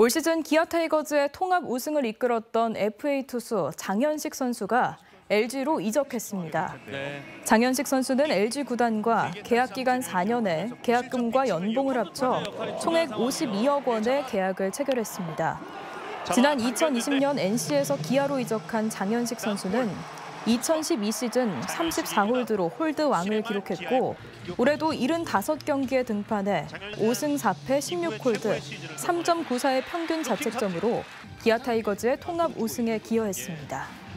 올 시즌 기아 타이거즈의 통합 우승을 이끌었던 FA 투수 장현식 선수가 LG로 이적했습니다. 장현식 선수는 LG 구단과 계약 기간 4년에 계약금과 연봉을 합쳐 총액 52억 원의 계약을 체결했습니다. 지난 2020년 NC에서 기아로 이적한 장현식 선수는 2012 시즌 34홀드로 홀드 왕을 기록했고 올해도 75경기에 등판해 5승 4패 16홀드 3.94의 평균 자책점으로 기아 타이거즈의 통합 우승에 기여했습니다.